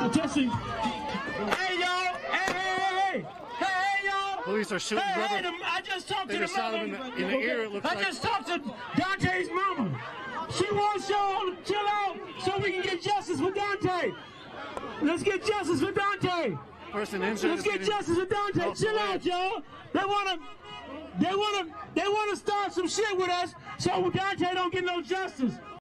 Attention. Hey, y'all. Hey, hey, hey. Hey, hey, y'all. Police are shooting Hey, hey, I just talked They to the just mother. in the- in the ear, it looks I like. just talked to Dante's mama. She wants y'all to chill out so we can get justice for Dante. Let's get justice for Dante. Person injured. Let's get justice for Dante. Oh, Chill out, y'all. They wanna, they wanna, they wanna start some shit with us so Dante don't get no justice.